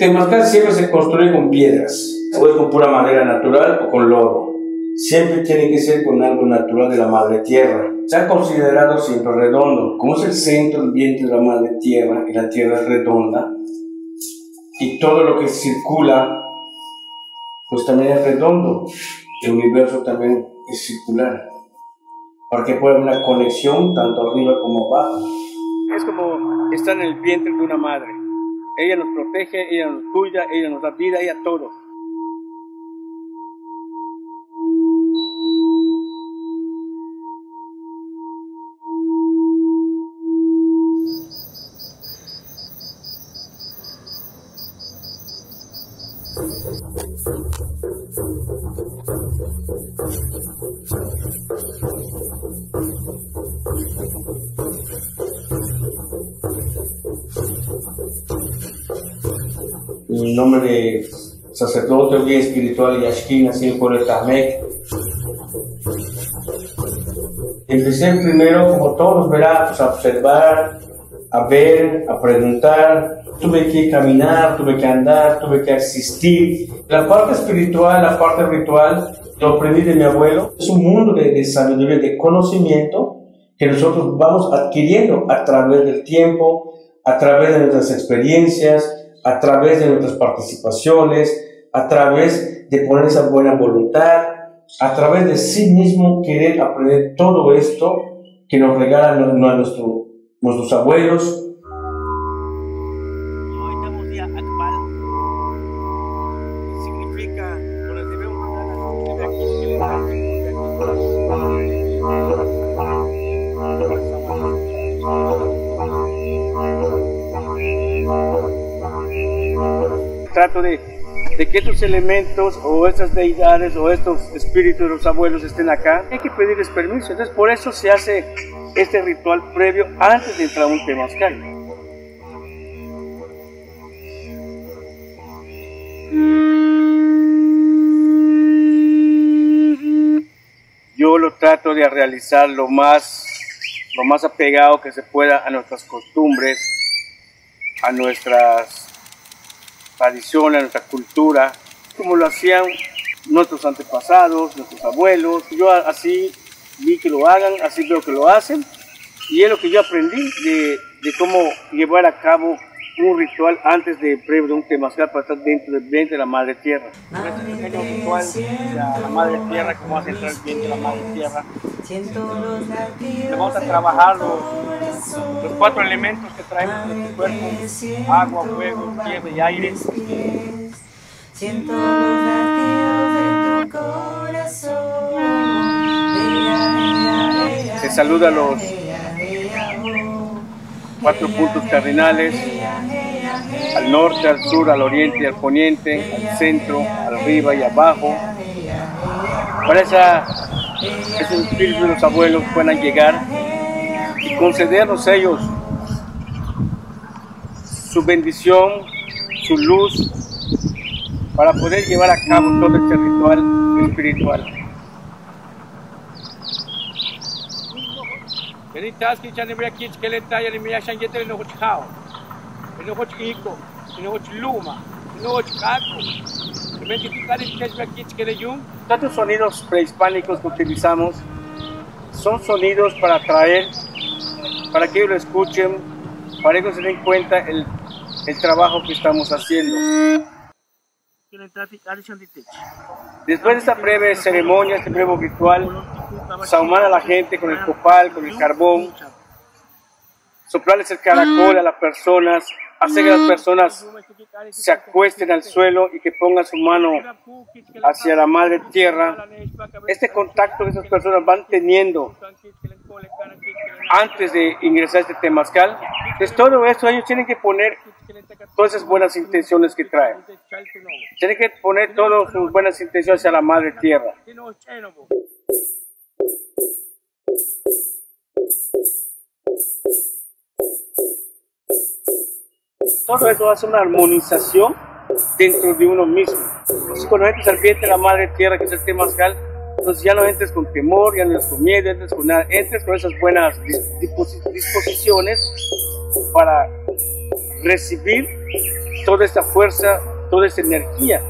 El temazcal siempre se construye con piedras, o es con pura madera natural o con lodo. Siempre tiene que ser con algo natural de la madre tierra. Se ha considerado siempre redondo. Como es el centro del viento de la madre tierra y la tierra es redonda, y todo lo que circula, pues también es redondo. El universo también es circular. Para que pueda haber una conexión tanto arriba como abajo. Es como estar en el vientre de una madre. Ella nos protege, ella nos cuida, ella nos da vida, ella todo. En nombre de sacerdote guía espiritual Yashkin, nacido por el Tamek. Empecé primero, como todos verán, pues, a observar, a ver, a preguntar. Tuve que caminar, tuve que andar, tuve que existir. La parte espiritual, la parte ritual, lo aprendí de mi abuelo. Es un mundo de, de sabiduría, de conocimiento que nosotros vamos adquiriendo a través del tiempo, a través de nuestras experiencias, a través de nuestras participaciones, a través de poner esa buena voluntad, a través de sí mismo querer aprender todo esto que nos regalan nuestro, nuestros abuelos. Significa Trato de, que estos elementos o estas deidades o estos espíritus de los abuelos estén acá. Hay que pedirles permiso. Entonces, por eso se hace este ritual previo antes de entrar a un temazcal. Yo lo trato de realizar lo más, lo más apegado que se pueda a nuestras costumbres, a nuestras tradiciones, nuestra cultura, como lo hacían nuestros antepasados, nuestros abuelos. Yo así vi que lo hagan, así veo que lo hacen, y es lo que yo aprendí de cómo llevar a cabo un ritual antes de previo de un temazcal para estar dentro del vientre de la madre tierra. Es pequeño ritual de la madre tierra, cómo hace entrar el vientre de la madre tierra. Vamos a trabajar los, los cuatro elementos que traemos en nuestro cuerpo, agua, fuego, tierra y aire. Siento los latidos de tu corazón. Se saluda a los cuatro puntos cardinales, al norte, al sur, al oriente al poniente, al centro, arriba y abajo. Para esa, esos espíritus de los abuelos puedan llegar y concedernos ellos su bendición, su luz, para poder llevar a cabo todo este ritual espiritual. Que le no chao. Le luma. Tantos sonidos prehispánicos que utilizamos son sonidos para atraer, para que ellos lo escuchen, para que ellos se den cuenta el, el trabajo que estamos haciendo. Después de esta breve ceremonia, este breve ritual, sahumar a la gente con el copal, con el carbón, soplarles el caracol a las personas, hacer que las personas se acuesten al suelo y que pongan su mano hacia la madre tierra. Este contacto que esas personas van teniendo antes de ingresar a este temazcal, es todo esto ellos tienen que poner todas esas buenas intenciones que traen. Tienen que poner todas sus buenas intenciones hacia la madre tierra. Todo eso hace una armonización dentro de uno mismo. Entonces, cuando entres al vientre de la madre tierra, que es el temazcal, entonces ya no entres con temor, ya no entres con miedo, entres con nada, entres con esas buenas disposiciones para recibir toda esta fuerza, toda esta energía.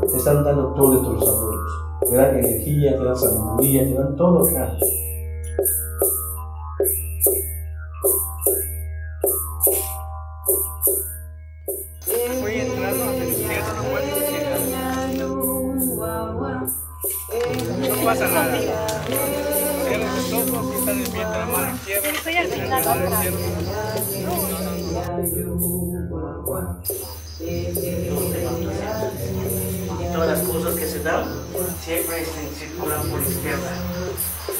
Te están dando todo de tus abuelos. Te dan energía, te dan sabiduría, te dan todo acá. Pasa nada. Cierra tus ojos y está despierta la mano izquierda. Cierra la mano izquierda. Todas las cosas que se dan siempre se circulan por la izquierda.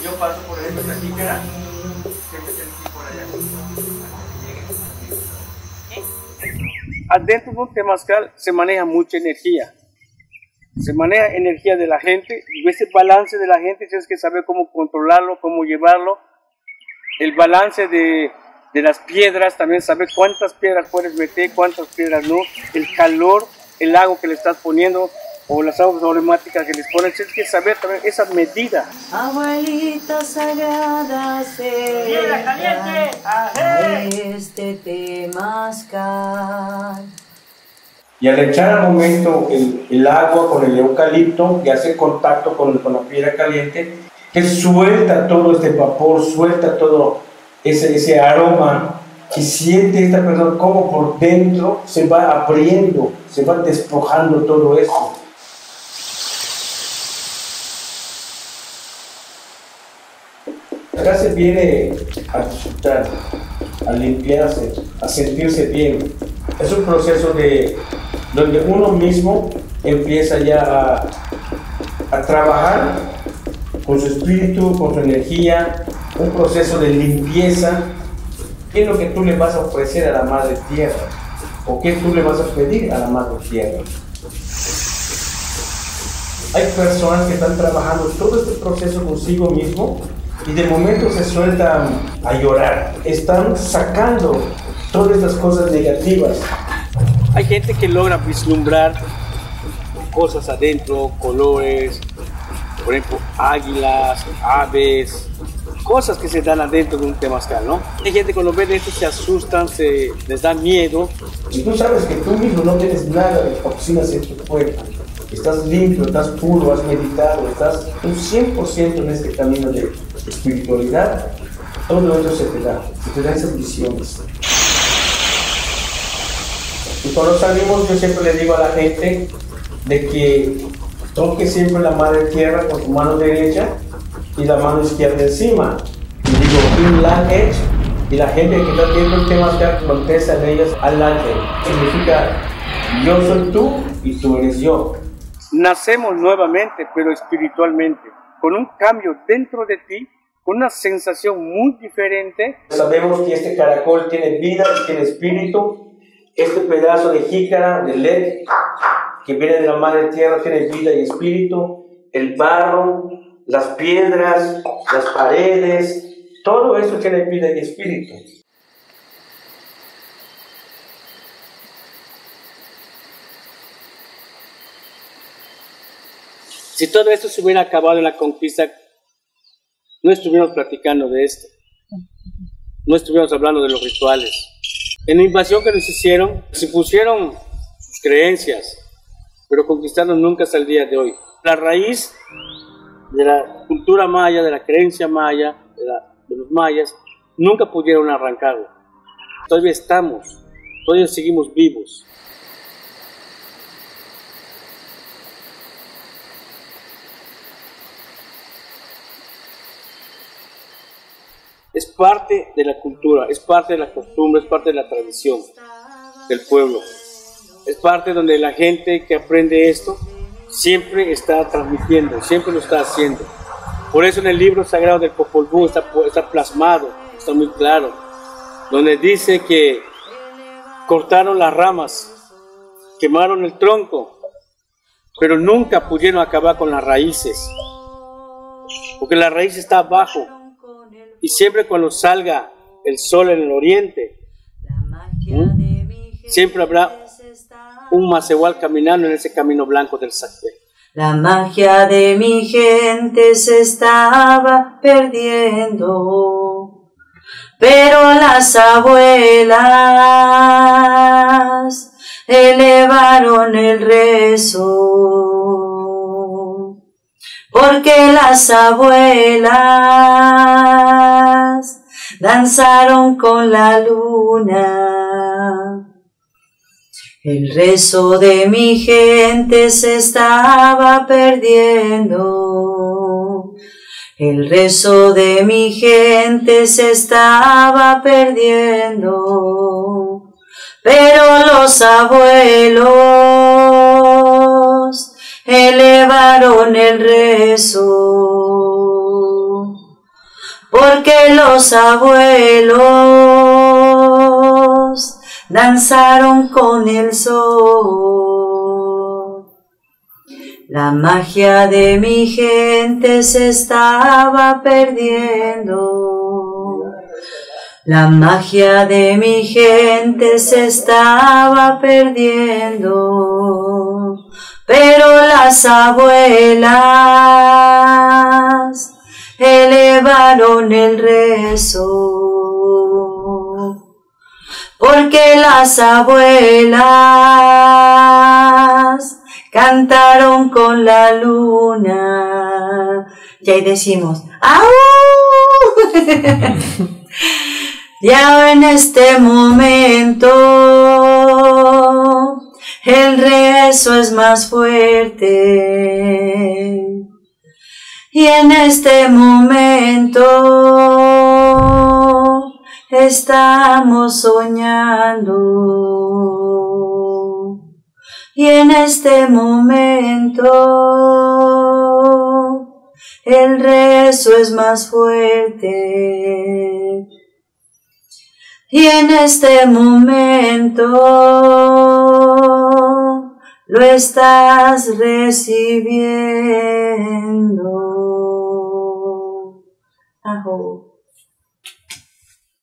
Yo paso por ejemplo esta jícara, siempre se por allá. Adentro de un temazcal se maneja mucha energía. Se maneja energía de la gente y ese balance de la gente tienes que saber cómo controlarlo, cómo llevarlo. El balance de, de las piedras, también saber cuántas piedras puedes meter, cuántas piedras no. El calor, el agua que le estás poniendo o las aguas problemáticas que les pones, tienes que saber también esa medida. Abuelita sagrada, caliente, este temazcal. Y al echar al momento el, agua con el eucalipto y hace contacto con, con la piedra caliente, que suelta todo este vapor, suelta todo ese, ese aroma que siente esta persona como por dentro se va abriendo, se va despojando todo eso. Acá se viene a disfrutar, a limpiarse, a sentirse bien. Es un proceso de donde uno mismo empieza ya a, a trabajar con su espíritu, con su energía, un proceso de limpieza. ¿Qué es lo que tú le vas a ofrecer a la Madre Tierra? ¿O qué tú le vas a pedir a la Madre Tierra? Hay personas que están trabajando todo este proceso consigo mismo y de momento se sueltan a llorar. Están sacando todas estas cosas negativas. Hay gente que logra vislumbrar cosas adentro, colores, por ejemplo, águilas, aves, cosas que se dan adentro de un temazcal, ¿no? Hay gente que cuando ven esto se asustan, se les da miedo. Si tú sabes que tú mismo no tienes nada de toxinas en tu cuerpo, estás limpio, estás puro, has meditado, estás un 100% en este camino de espiritualidad, todo eso se te da, se te dan esas visiones. Y cuando salimos, yo siempre le digo a la gente de que toque siempre la madre tierra con tu mano derecha y la mano izquierda encima. Y digo, in la edge, y la gente que está viendo el tema ya contesta en ellas al Significa, yo soy tú y tú eres yo. Nacemos nuevamente, pero espiritualmente, con un cambio dentro de ti, con una sensación muy diferente. Sabemos que este caracol tiene vida, tiene espíritu. Este pedazo de jícara, de led, que viene de la madre tierra, tiene vida y espíritu. El barro, las piedras, las paredes, todo eso tiene vida y espíritu. Si todo esto se hubiera acabado en la conquista, no estuviéramos platicando de esto. No estuviéramos hablando de los rituales. En la invasión que nos hicieron, se pusieron sus creencias, pero conquistaron nunca hasta el día de hoy. La raíz de la cultura maya, de la creencia maya, de, los mayas, nunca pudieron arrancarlo. Todavía estamos, todavía seguimos vivos. Es parte de la cultura, es parte de la costumbre, es parte de la tradición del pueblo. Es parte donde la gente que aprende esto siempre está transmitiendo, siempre lo está haciendo. Por eso en el libro sagrado del Popol Vuh está, está plasmado, está muy claro, donde dice que cortaron las ramas, quemaron el tronco, pero nunca pudieron acabar con las raíces, porque la raíz está abajo y siempre cuando salga el sol en el oriente, siempre habrá un macehual caminando en ese camino blanco del Sacbé. La magia de mi gente se estaba perdiendo. pero las abuelas elevaron el rezo, porque las abuelas danzaron con la luna. El rezo de mi gente se estaba perdiendo. El rezo de mi gente se estaba perdiendo. Pero los abuelos elevaron el rezo. Porque los abuelos danzaron con el sol. La magia de mi gente se estaba perdiendo. La magia de mi gente se estaba perdiendo. Pero las abuelas elevaron el rezo porque las abuelas cantaron con la luna. Y ahí decimos, ¡Au! ya en este momento el rezo es más fuerte. Y en este momento estamos soñando. Y en este momento el rezo es más fuerte. Y en este momento lo estás recibiendo.